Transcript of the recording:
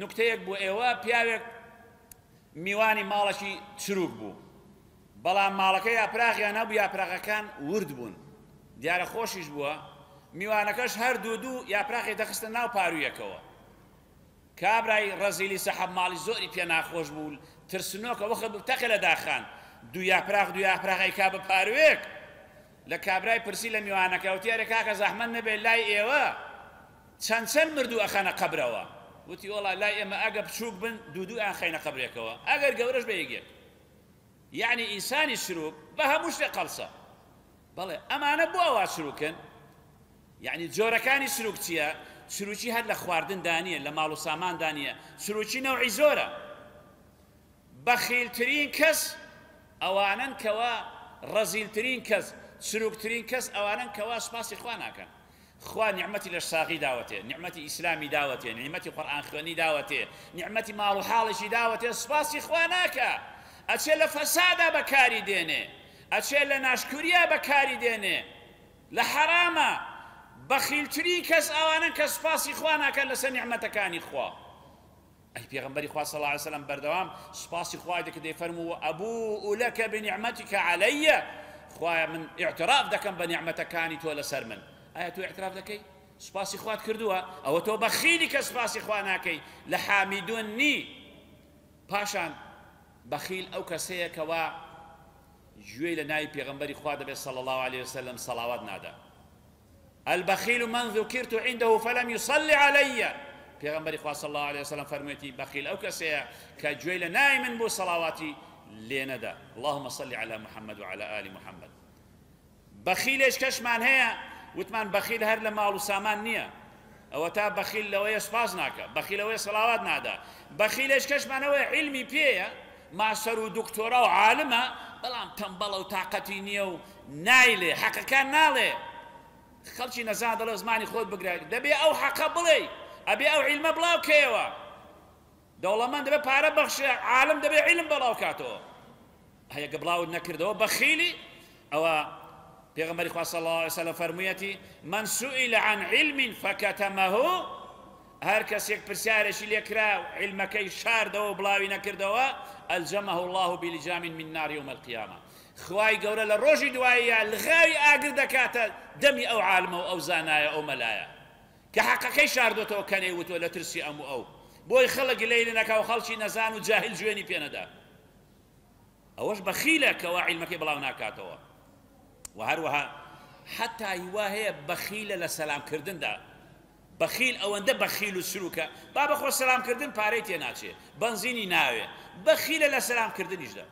نکتەیەک بۆ ئێوە پیاوێک میوانی ماڵەشی چروک بوو. بەڵام ماڵەکە یاپراغیان نەبوو یاپراغەکان ورد بوون. دیارە خۆشیش بووە میوانەکەش هەردوو دوو یاپراخی دەخستە ناو پارویەکەوە. کابرای ڕزیلی سەحب ماڵی زۆری پێ ناخۆش بوو ترسنۆکە وەخە تەقە لە داخان. دو یاپراغ دو یاپراغی کا بە پاروێک لە کابرای پرسی لە میوانەکە وتیارە کاکە زەحمە نەبێت لای ئێوە. چەند چەند مردوو ئەخەنە قبرەوە وتی وڵا لای ئێمە ئەگە بچووک بن دوو دوو ئان خەینە قبرێکەوە ئەگەر گەورەش بەیەگێت یعنی ئینسانی سروک بە هەموو شتێ قەڵسە بەڵێ ئەمانە بۆ ئەوا سروکن یعنی جۆرەکانی سروک چییە؟ سروکی هەر لە خواردن دانیە لە ماڵ و سامان دانیە. سروکی نەوعی زۆرە. بەخیلترین کەس ئەوانن کەوا ڕەزیلترین کەس سروکترین کەس ئەوانن کەوا سپاسی خوا ناکەن. خوا نعمەتی لە ساغی داوەتێ نعمەتی ئیسلامی داوەتێ نعمەتی قورآن خوێنی داوەتێ نعمەتی ماڵ و حاڵێکی داوەتێ سپاسی خوا ناکە ئەچێ لە فەسادا بەکاری دێنێ ئەچێ لە ناشکوریە بەکاری دێنێ لە حرامە بەخیلتری کەس ئەوانن کە سپاسی خوا ناکەن لەسەر نعمەتەکانی خوا. ئەی پێغمبەری خوا عليه وسلم بەردەوام سپاسی خوای دەکە دەی فەرمووە ئەبوو لەکە بنعمەتیکە عەلەیە خوایە من اعتراف دەکەم بە نعمەتەکانی تۆ لەسەر من. ئایا تۆ اعتراف دەکەی سپاسی خوات کردووە ئەوە تۆ بەخیلی کە سپاسی خوا ناکەی. لە حامیدون نی. پاشان بەخیل ئەو کەسەیە کەوا گوێی لە ناوی پێغمبەری خوا دەبێت صلى الله عليه وسلم صلوات نادا البخيل من ذكرت عنده فلم يصلي علي پیغمبر خوا صلی الله علیه وسلم بخیل أو کسیه که جوی لنای من بو صلواتی لیندا اللهم صل على محمد وعلى آل محمد. بخیلش کشمان هەیە وتمان بەخیل هەر لە ماڵ و سامان نییە. ئەوە تا بەخیل لەوەیە سپاس ناکە. بەخیلەوەی سەڵاوات نادا. بەخیلش کەشمانەوەی علمی پێیە. ماسەر و دکتۆرە و عالمە. بەڵام تەمبەڵە و تااقەتی نییە و نایلێ حەقەکان ناڵێ. خەڵکی نەزان دەڵێ زمانی خۆت بگرێت دەبێ ئەو حەقە بڵێ. ئەبێ ئەو عیلمە بڵاو کێوە دەوڵەمەند دەبێ پارە بەخشێ. عالم دەبێ عیلم بەڵاو کاتەوە هەیە گەبڵاوت نەکردەوە بەخیلی. ئەوە پێغمبەری خوا صلی الله عليه وسلم فرموویەتی من سئل عن علم فكتمه هەر کەسێک پرسیارێکی لێکرا و علمەکەی شاردەوە بڵاوی نەکردەوە ئەلجەمەه الله بلجام من نار يوم القيامة خوای گەورە لە ڕۆژی دوایە لغاوی ئاگر دەکاتە دەمی ئەو عالمە و ئەو زانایە ئەو مەلایە. کە حەقەکەی شاردۆتەوە کەنەی وتۆ لە ترسی ئەم و ئەو. بۆی خەڵک لەیلی نەکە و خەڵکی نەزان و جاهل جوێنی پێنەدا. ئەوەش بەخیلە کەوا عیلمەکەی بڵاو ناکاتەوە. و هەروەها حتا هیوا هەیە بەخیلە لە سەلامکردندا. بەخیل ئەوەندە بەخیل و سروکە با بەخۆ سەلامکردن پارەی تێ ناچێ بنزینی ناوێ بەخیلە لە سەلامکردنیشدا.